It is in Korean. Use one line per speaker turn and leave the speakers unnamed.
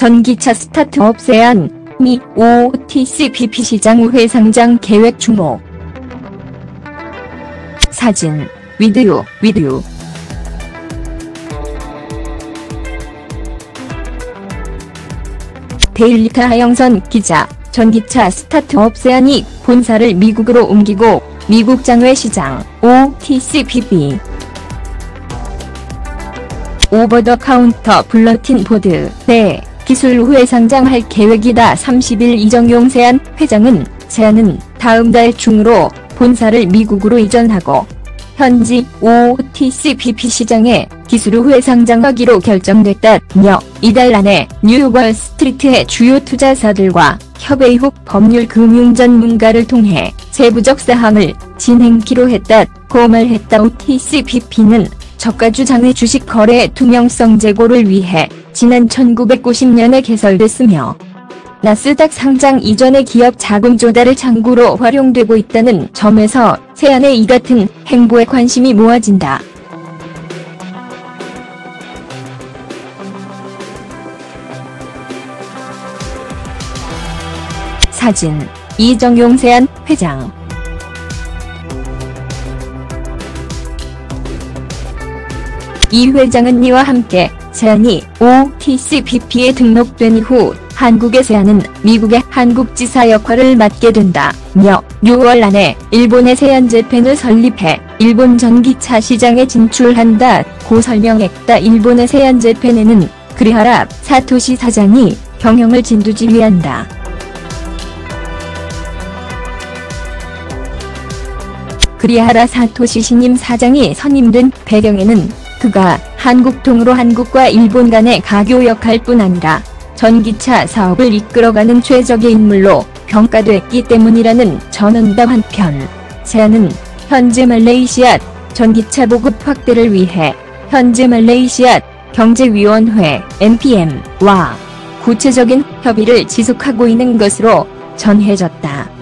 전기차 스타트업 세안, 미 OTC BP 시장 우회 상장 계획 주목. 사진, 위드유, 위드유. 데일리타 하영선 기자, 전기차 스타트업 세안이 본사를 미국으로 옮기고 미국 장외 시장 OTC BP Over The Counter Bulletin Board 내 기술 우회 상장할 계획이다. 30일 이정용 새안 회장은 새안은 다음 달 중으로 본사를 미국으로 이전하고 현지 OTC BB 시장에 기술 우회 상장하기로 결정됐다며 이달 안에 뉴욕 월스트리트의 주요 투자사들과 협의 후 법률 금융 전문가를 통해 세부적 사항을 진행키로 했다고 말했다. OTC BB는 저가주 장외 주식 거래 투명성 제고를 위해 지난 1990년에 개설됐으며 나스닥 상장 이전의 기업 자금 조달을 창구로 활용되고 있다는 점에서 세안의 이 같은 행보에 관심이 모아진다. 사진 이정용 세안 회장 이 회장은 이와 함께 세안이 OTC BP에 등록된 이후 한국의 세안은 미국의 한국지사 역할을 맡게 된다 며 6월 안에 일본의 세안 재팬을 설립해 일본 전기차 시장에 진출한다 고 설명했다. 일본의 세안 재팬에는 그리하라 사토시 사장이 경영을 진두지휘한다. 그리하라 사토시 신임 사장이 선임된 배경에는 그가 한국통으로 한국과 일본 간의 가교 역할 뿐 아니라 전기차 사업을 이끌어가는 최적의 인물로 평가됐기 때문이라는 전언답 한편 세안은 현재 말레이시아 전기차 보급 확대를 위해 현재 말레이시아 경제위원회 MPM와 구체적인 협의를 지속하고 있는 것으로 전해졌다.